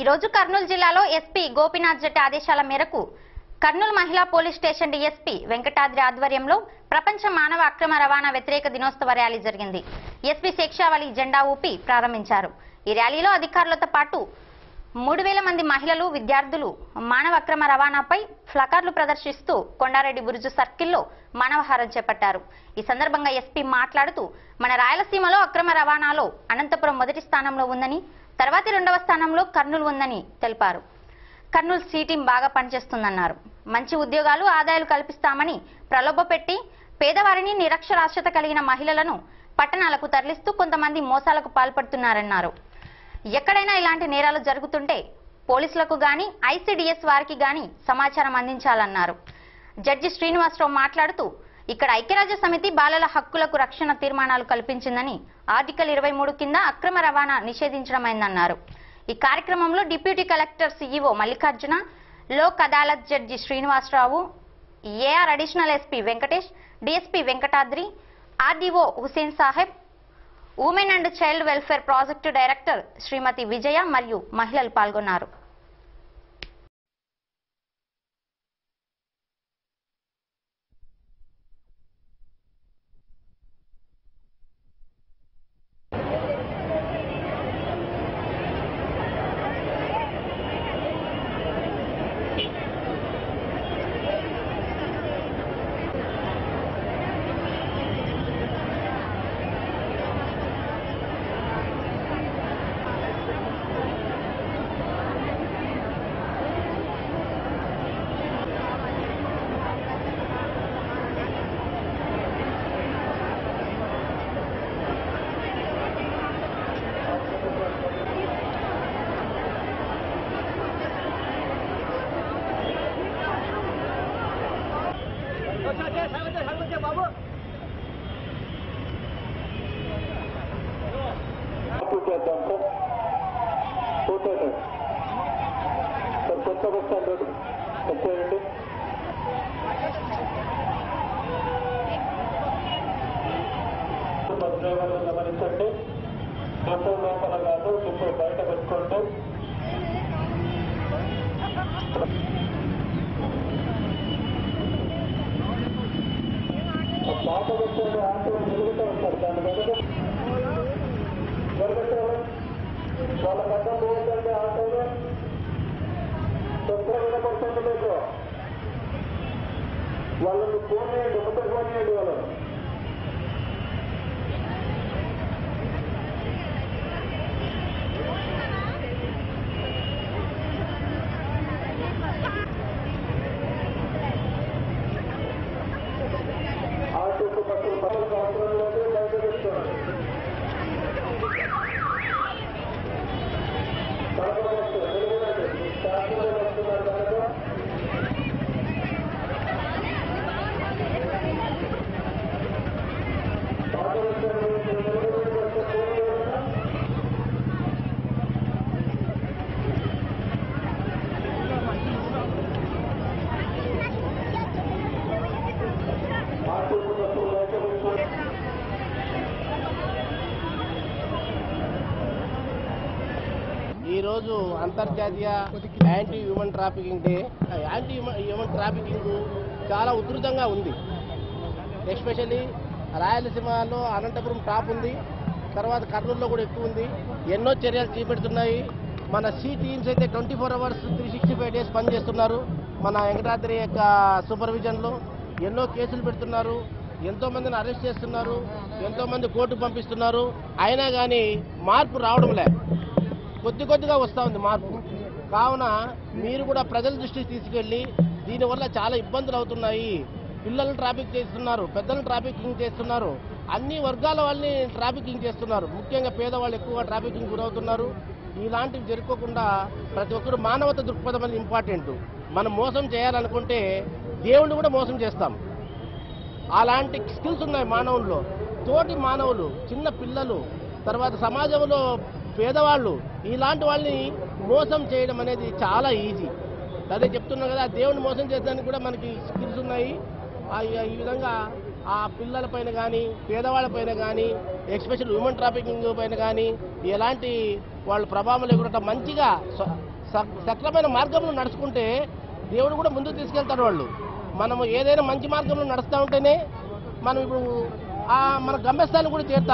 ఈరోజు కర్నూలు జిల్లాలో ఎస్పీ గోపీనాథ్ జట్ ఆదేశాల మేరకు కర్నూలు మహిళా పోలీస్ స్టేషన్ డిఎస్పీ వెంకటాద్రి ఆధ్వర్యంలో ప్రపంచ మానవ అక్రమ రవాణా వ్యతిరేక దినోత్సవ ర్యాలీ జరిగింది. ఎస్పీ శేక్షావళి జెండా ఊపి ప్రారంభించారు. ఈ ర్యాలీలో అధికారులతో పాటు మూడు వేల మంది మహిళలు విద్యార్థులు మానవ అక్రమ రవాణాపై ఫ్లకార్లు ప్రదర్శిస్తూ కొండారెడ్డి బురుజు సర్కిల్లో మానవహారం చేపట్టారు. ఈ సందర్భంగా ఎస్పీ మాట్లాడుతూ మన రాయలసీమలో అక్రమ రవాణాలో అనంతపురం మొదటి స్థానంలో ఉందని తర్వాతి రెండవ స్థానంలో కర్నూలు ఉందని తెలిపారు. కర్నూలు సి టీం బాగా పనిచేస్తుందన్నారు. మంచి ఉద్యోగాలు ఆదాయాలు కల్పిస్తామని ప్రలోభపెట్టి పేదవారిని నిరక్షరాస్యత కలిగిన మహిళలను పట్టణాలకు తరలిస్తూ కొంతమంది మోసాలకు పాల్పడుతున్నారన్నారు. ఎక్కడైనా ఇలాంటి నేరాలు జరుగుతుంటే పోలీసులకు గాని ఐసీడీఎస్ వారికి గాని సమాచారం అందించాలన్నారు. జడ్జి శ్రీనివాసరావు మాట్లాడుతూ ఇక్కడ ఐక్యరాజ్య సమితి బాలల హక్కులకు రక్షణ తీర్మానాలు కల్పించిందని ఆర్టికల్ ఇరవై మూడు కింద అక్రమ రవాణా నిషేధించడమైందన్నారు. ఈ కార్యక్రమంలో deputy collector CEO Mallikarjuna Lok Adalat judge Srinivasarao AR additional SP Venkatesh DSP Venkatadri RDO Hussain Saheb women and child welfare project director Srimati Vijaya మరియు మహిళలు పాల్గొన్నారు. చేద్దాం సార్ సార్ కొత్త బస్ స్టాండ్ వచ్చేయండి బస్ డ్రైవర్లు గమనించండి లోపల కాదు ఇప్పుడు బయట పెట్టుకోండి పాత బస్ స్టాండ్ ఆటో నిలుగుతూ ఉంటారు దాని వెనక జరగట్లేదు వాళ్ళ పెద్ద పోతుంటే ఆటోలో తొందర వినపడుతుంది మీకు వాళ్ళని ఫోన్ చేయండి ఈరోజు అంతర్జాతీయ anti human trafficking day. Anti human trafficking చాలా ఉధృతంగా ఉంది. ఎస్పెషల్లీ రాయలసీమలో అనంతపురం టాప్ ఉంది. తర్వాత కర్నూలులో కూడా ఎక్కువ ఉంది. ఎన్నో చర్యలు చేపెడుతున్నాయి. మన సి టీమ్స్ అయితే twenty four hours three sixty five days పనిచేస్తున్నారు మన వెంకటాద్రి యొక్క సూపర్విజన్లో ఎన్నో కేసులు పెడుతున్నారు. ఎంతో మందిని అరెస్ట్ చేస్తున్నారు. ఎంతో మంది కోర్టు పంపిస్తున్నారు. అయినా కానీ మార్పు రావడం లేదు. కొద్ది కొద్దిగా వస్తూ ఉంది మార్పు. కావున మీరు కూడా ప్రజల దృష్టికి తీసుకెళ్ళి దీనివల్ల చాలా ఇబ్బందులు అవుతున్నాయి. పిల్లలు ట్రాఫిక్ చేస్తున్నారు పెద్దలు ట్రాఫికింగ్ చేస్తున్నారు. అన్ని వర్గాల వాళ్ళని ట్రాఫికింగ్ చేస్తున్నారు. ముఖ్యంగా పేదవాళ్ళు ఎక్కువగా ట్రాఫికింగ్ గురవుతున్నారు. ఇలాంటివి జరుపుకోకుండా ప్రతి ఒక్కరు మానవత దృక్పథం అనేది ఇంపార్టెంట్ మనం మోసం చేయాలనుకుంటే దేవుణ్ణి కూడా మోసం చేస్తాం. అలాంటి స్కిల్స్ ఉన్నాయి మానవుల్లో. తోటి మానవులు చిన్న పిల్లలు తర్వాత సమాజంలో పేదవాళ్ళు ఇలాంటి వాళ్ళని మోసం చేయడం అనేది చాలా ఈజీ. అదే చెప్తున్నాం కదా దేవుని మోసం చేసడానికి కూడా మనకి స్కిల్స్ ఉన్నాయి. ఈ విధంగా ఆ పిల్లల పైన కానీ పేదవాళ్ళ పైన కానీ ఎక్స్పెషల్ హ్యూమన్ ట్రాఫికింగ్ పైన కానీ ఎలాంటి వాళ్ళ ప్రభావం లేకుండా మంచిగా స- సక్రమైన మార్గంలో నడుచుకుంటే దేవుడు కూడా ముందుకు తీసుకెళ్తాడు వాళ్ళు. మనం ఏదైనా మంచి మార్గంలో నడుస్తూ ఉంటేనే మనం ఇప్పుడు ఆ మన గమ్యస్థానం కూడా చేరుతాం.